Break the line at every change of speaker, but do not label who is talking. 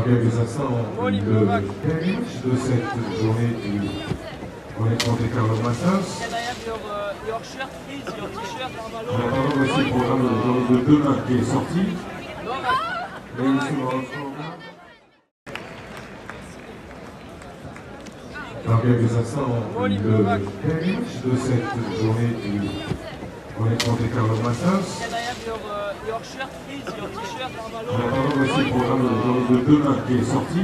Quelques instants, le de cette journée du Carlo
uh, shirt, please? Your t-shirt,
En attendant, voici le programme de, de demain qui est sorti. Instants, le de cette journée du
your shirt, please? Your t-shirt,
En
Armalo?
attendant, voici le programme de demain qui est sorti.